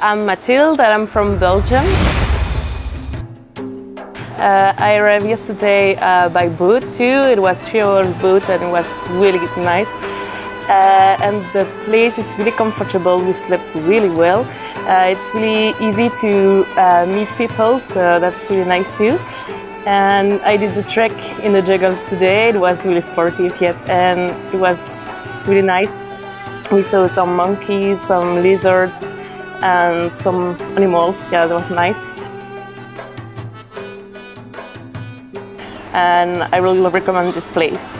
I'm Mathilde and I'm from Belgium. Uh, I arrived yesterday uh, by boat too. It was three hours boat and it was really nice. Uh, and the place is really comfortable. We slept really well. Uh, it's really easy to uh, meet people, so that's really nice too. And I did the trek in the jungle today. It was really sportive, yes, and it was really nice. We saw some monkeys, some lizards, and some animals. Yeah, that was nice. And I really recommend this place.